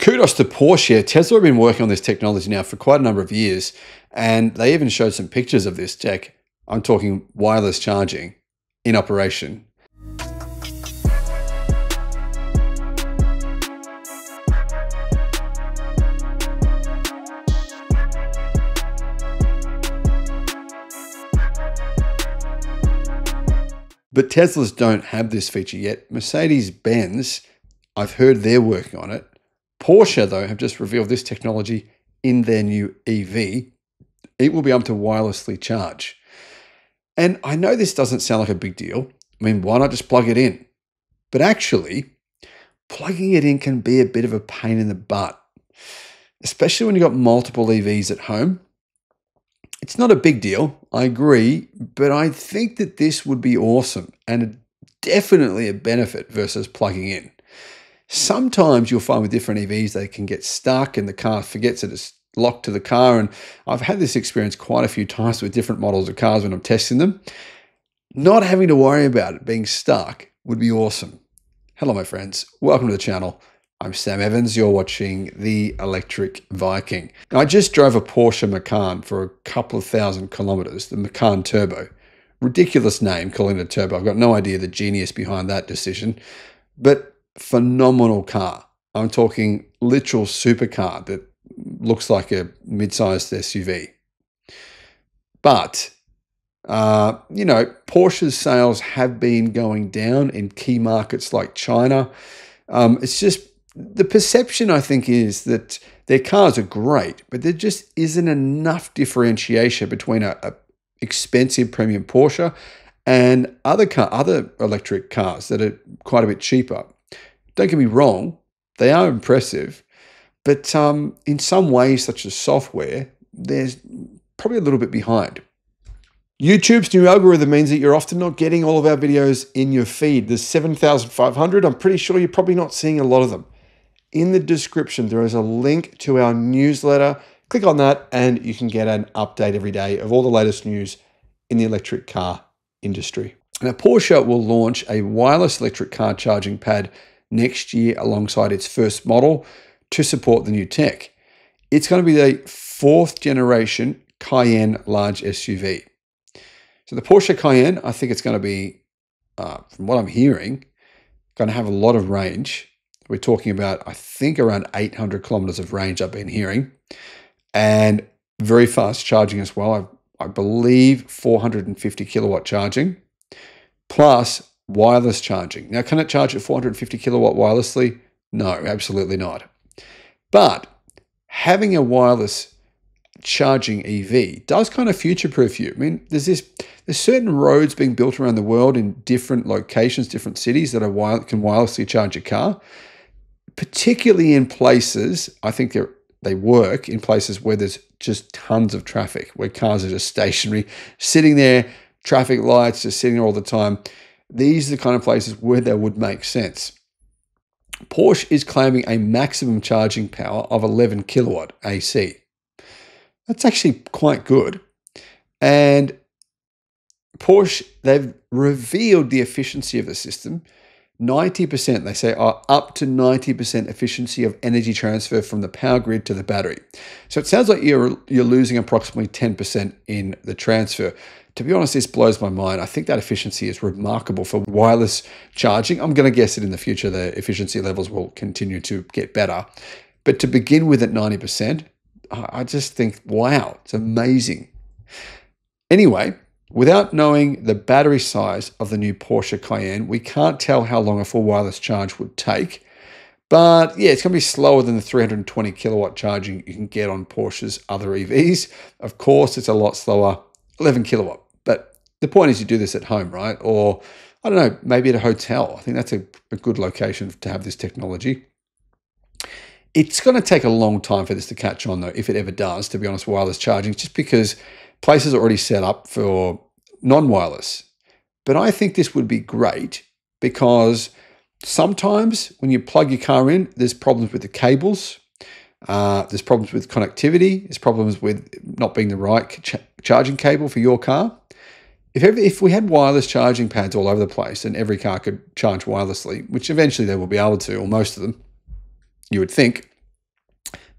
kudos to Porsche. Tesla have been working on this technology now for quite a number of years, and they even showed some pictures of this tech. I'm talking wireless charging in operation. But Teslas don't have this feature yet. Mercedes Benz, I've heard they're working on it. Porsche, though, have just revealed this technology in their new EV. It will be able to wirelessly charge. And I know this doesn't sound like a big deal. I mean, why not just plug it in? But actually, plugging it in can be a bit of a pain in the butt, especially when you've got multiple EVs at home. It's not a big deal, I agree, but I think that this would be awesome and definitely a benefit versus plugging in. Sometimes you'll find with different EVs they can get stuck and the car forgets that it's locked to the car. And I've had this experience quite a few times with different models of cars when I'm testing them. Not having to worry about it being stuck would be awesome. Hello, my friends. Welcome to the channel. I'm Sam Evans. You're watching the Electric Viking. I just drove a Porsche Macan for a couple of thousand kilometers, the Macan Turbo. Ridiculous name, calling it a turbo. I've got no idea the genius behind that decision, but phenomenal car. I'm talking literal supercar that looks like a mid-sized SUV. But uh, you know, Porsche's sales have been going down in key markets like China. Um, it's just the perception, I think, is that their cars are great, but there just isn't enough differentiation between a, a expensive premium Porsche and other car, other electric cars that are quite a bit cheaper. Don't get me wrong; they are impressive, but um, in some ways, such as software, there's probably a little bit behind. YouTube's new algorithm means that you're often not getting all of our videos in your feed. There's 7,500. I'm pretty sure you're probably not seeing a lot of them in the description, there is a link to our newsletter. Click on that, and you can get an update every day of all the latest news in the electric car industry. Now, Porsche will launch a wireless electric car charging pad next year alongside its first model to support the new tech. It's going to be the fourth generation Cayenne large SUV. So, the Porsche Cayenne, I think it's going to be, uh, from what I'm hearing, going to have a lot of range we're talking about, I think, around 800 kilometers of range, I've been hearing, and very fast charging as well. I, I believe 450 kilowatt charging, plus wireless charging. Now, can it charge at 450 kilowatt wirelessly? No, absolutely not. But having a wireless charging EV does kind of future proof you. I mean, there's this there's certain roads being built around the world in different locations, different cities that are can wirelessly charge a car particularly in places, I think they they work in places where there's just tons of traffic, where cars are just stationary, sitting there, traffic lights just sitting there all the time. These are the kind of places where that would make sense. Porsche is claiming a maximum charging power of 11 kilowatt AC. That's actually quite good. And Porsche, they've revealed the efficiency of the system 90%, they say, are up to 90% efficiency of energy transfer from the power grid to the battery. So it sounds like you're, you're losing approximately 10% in the transfer. To be honest, this blows my mind. I think that efficiency is remarkable for wireless charging. I'm going to guess that in the future, the efficiency levels will continue to get better. But to begin with at 90%, I just think, wow, it's amazing. Anyway, Without knowing the battery size of the new Porsche Cayenne, we can't tell how long a full wireless charge would take. But yeah, it's going to be slower than the 320 kilowatt charging you can get on Porsche's other EVs. Of course, it's a lot slower, 11 kilowatt. But the point is you do this at home, right? Or I don't know, maybe at a hotel. I think that's a, a good location to have this technology. It's going to take a long time for this to catch on, though, if it ever does, to be honest, wireless charging, just because places are already set up for non wireless. But I think this would be great because sometimes when you plug your car in, there's problems with the cables, uh, there's problems with connectivity, there's problems with not being the right ch charging cable for your car. If, every, if we had wireless charging pads all over the place and every car could charge wirelessly, which eventually they will be able to, or most of them, you would think,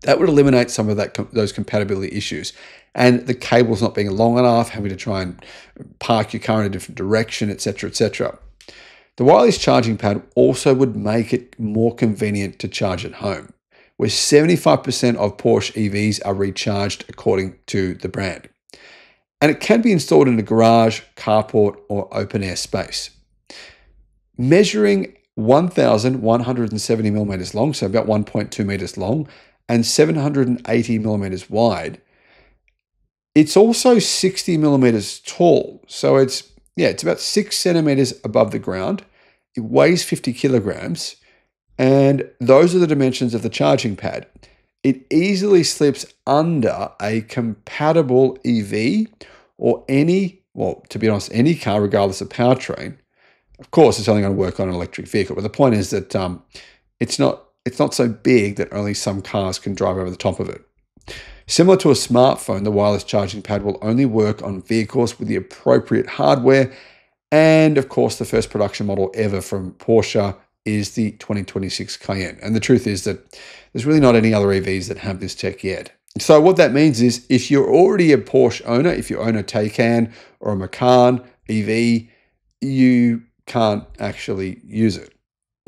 That would eliminate some of that those compatibility issues. And the cables not being long enough, having to try and park your car in a different direction, etc., etc. The wireless charging pad also would make it more convenient to charge at home, where 75% of Porsche EVs are recharged according to the brand. And it can be installed in a garage, carport, or open air space. Measuring 1,170 millimeters long, so about 1.2 meters long, and 780 millimeters wide. It's also 60 millimeters tall, so it's yeah, it's about six centimeters above the ground. It weighs 50 kilograms, and those are the dimensions of the charging pad. It easily slips under a compatible EV or any, well, to be honest, any car, regardless of powertrain. Of course, it's only going to work on an electric vehicle, but the point is that um, it's not it's not so big that only some cars can drive over the top of it. Similar to a smartphone, the wireless charging pad will only work on vehicles with the appropriate hardware. And of course, the first production model ever from Porsche is the 2026 Cayenne. And the truth is that there's really not any other EVs that have this tech yet. So what that means is if you're already a Porsche owner, if you own a Taycan or a Macan EV, you can't actually use it.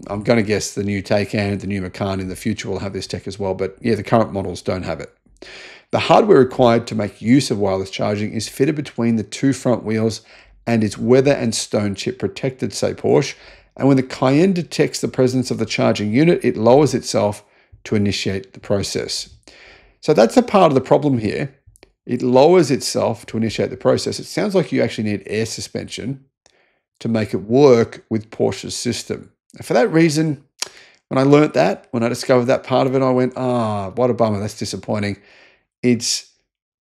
I'm going to guess the new Taycan, the new Macan in the future will have this tech as well, but yeah, the current models don't have it. The hardware required to make use of wireless charging is fitted between the two front wheels and is weather and stone chip protected, say Porsche. And when the Cayenne detects the presence of the charging unit, it lowers itself to initiate the process. So that's a part of the problem here. It lowers itself to initiate the process. It sounds like you actually need air suspension to make it work with Porsche's system. For that reason, when I learnt that, when I discovered that part of it, I went, ah, oh, what a bummer. That's disappointing. It's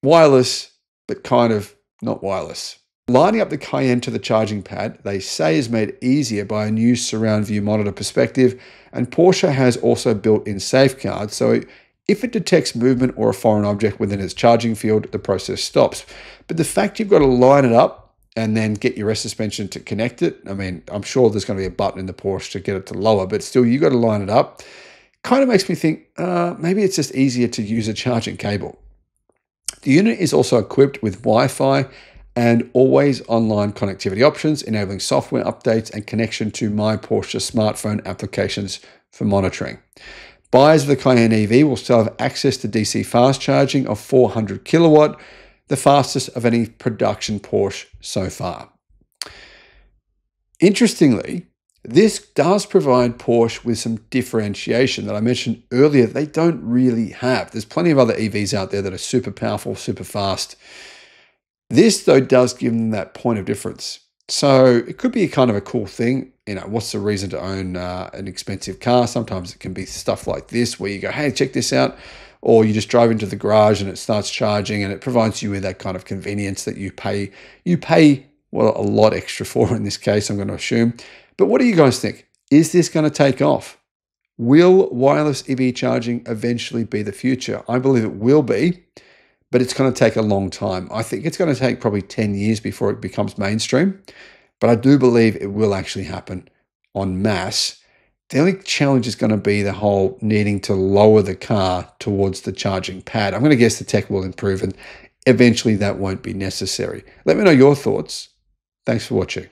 wireless, but kind of not wireless. Lining up the Cayenne to the charging pad, they say is made easier by a new surround view monitor perspective, and Porsche has also built in safeguards, so if it detects movement or a foreign object within its charging field, the process stops. But the fact you've got to line it up and then get your rest suspension to connect it. I mean, I'm sure there's going to be a button in the Porsche to get it to lower, but still, you got to line it up. Kind of makes me think uh, maybe it's just easier to use a charging cable. The unit is also equipped with Wi Fi and always online connectivity options, enabling software updates and connection to my Porsche smartphone applications for monitoring. Buyers of the Cayenne EV will still have access to DC fast charging of 400 kilowatt the fastest of any production Porsche so far. Interestingly, this does provide Porsche with some differentiation that I mentioned earlier they don't really have. There's plenty of other EVs out there that are super powerful, super fast. This, though, does give them that point of difference. So it could be kind of a cool thing. You know, what's the reason to own uh, an expensive car? Sometimes it can be stuff like this where you go, hey, check this out or you just drive into the garage and it starts charging and it provides you with that kind of convenience that you pay you pay well a lot extra for in this case i'm going to assume. But what do you guys think? Is this going to take off? Will wireless ev charging eventually be the future? I believe it will be but it's going to take a long time. I think it's going to take probably 10 years before it becomes mainstream but i do believe it will actually happen en masse the only challenge is going to be the whole needing to lower the car towards the charging pad. I'm going to guess the tech will improve and eventually that won't be necessary. Let me know your thoughts. Thanks for watching.